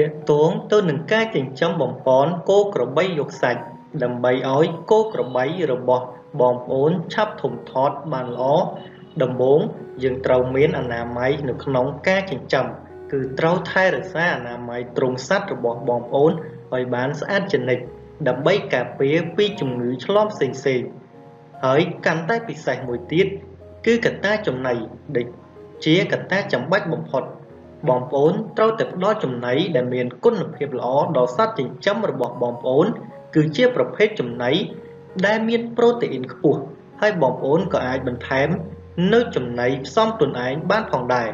ទាក់ទងទៅនឹងការចិញ្ចឹមបំពន់គោក្របីយកសាច់ដើម្បីឲ្យគោក្របីរបស់បងប្អូនឆាប់ធំធាត់បានល្អដំបូងយើងត្រូវមានអនាម័យនៅក្នុងការចិញ្ចឹមគឺត្រូវថែរក្សាអនាម័យទ្រុងសត្វរបស់បងប្អូនឲ្យបានស្អាតជានិច្ចដើម្បីការពារពីជំងឺឆ្លងផ្សេងៗហើយកាន់តែពិសេសមួយទៀតគឺកត្តាចំណីដែលជាកត្តាចាំបាច់បំផុត បងប្អូនត្រូវតែផ្ដល់ចំណីដែលមានគុណភាពល្អដល់សត្វចិញ្ចឹមរបស់បងប្អូន គឺជាប្រភេទចំណីដែលមានប្រូតេអ៊ីនខ្ពស់ហើយបងប្អូនក៏អាចបន្ថែមនៅចំណីផ្សំខ្លួនឯងបានផងដែរ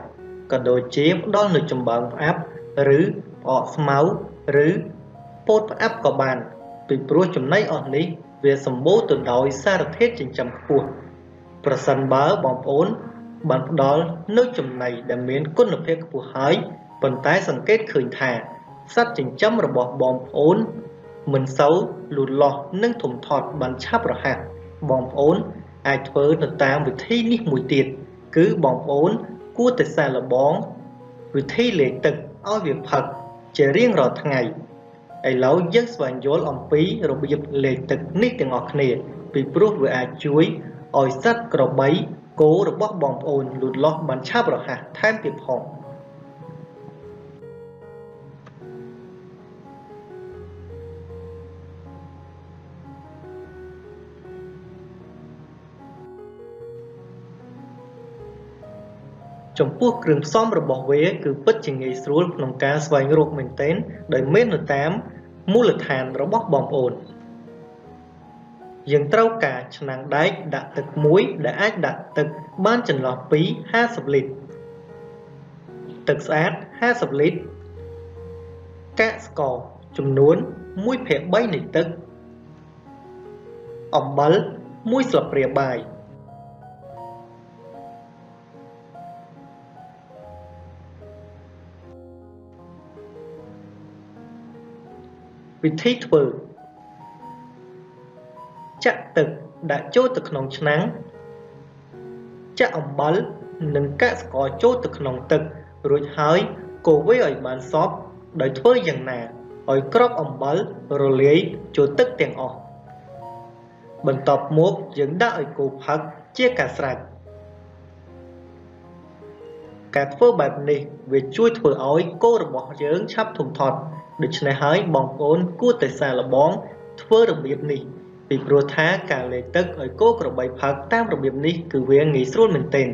ក៏ដូចជាផ្ដល់នៅចំបើងផ្អាប់ឬផ្អកស្មៅឬពោតផ្អាប់ក៏បាន ពីព្រោះចំណីអស់នេះវាសម្បូរទៅដោយសារធាតុចិញ្ចឹមខ្ពស់ប្រសិនបើបងប្អូន បានផ្ដល់នូវចំណីដែលមានគុណភាពខ្ពស់ហើយប៉ុន្តែសង្កេតឃើញថាសត្វចិញ្ចឹមរបស់បងប្អូន មិនសូវលូតលាស់និងធំធាត់បានឆាប់រហ័សបងប្អូនអាចធ្វើទៅតាមវិធីនេះមួយទៀតគឺបងប្អូនគួរតែសាកល្បងវិធីលេងទឹកឲ្យវាផឹកជារៀងរាល់ថ្ងៃឥឡូវយើងស្វែងយល់អំពីរបៀបលេងទឹកនេះទាំងអស់គ្នា ពីព្រោះវាអាចជួយឲ្យសត្វក្របី គោរបស់បងប្អូនលូតលាស់បានឆាប់រហ័សថែមទៀតផងចំពោះគ្រឿងផ្សំរបស់វាគឺពិតជាងាយស្រួលក្នុងការស្វែងរកមែនទែនដោយមាននៅតាមមូលដ្ឋានរបស់បងប្អូន យើងត្រូវការឆ្នាំងដែកដាក់ទឹកមួយដែលអាចដាក់ទឹកបានចន្លោះពី50លីត្រទឹកស្អាត50លីត្រកាកស្ករចំនួន1ភាគ3នៃទឹកអំបិល1ស្លាបព្រាបាយវិធីធ្វើ ចាក់ទឹកដាក់ចូលទៅក្នុងឆ្នាំងចាក់អំបិលនិងកាក់ស្ករចូលទៅក្នុងទឹក រួចហើយកូរវាឲ្យបានសព្វដោយធ្វើយ៉ាងណាឲ្យក្របអំបិលរលាយចូលទឹកទាំងអស់បន្ទាប់មកយើងដាក់ឲ្យគោផឹកជាការស្រេចការធ្វើបែបនេះវាជួយធ្វើឲ្យគោរបស់យើងឆាប់ធំធាត់ដូច្នេះហើយបងប្អូនគួរតែសាកល្បងធ្វើរបៀបនេះ ពីព្រោះថាការលេខទឹកឲ្យគោក្របីផឹកតាមរបៀបនេះគឺវាងាយស្រួលមែនទែន។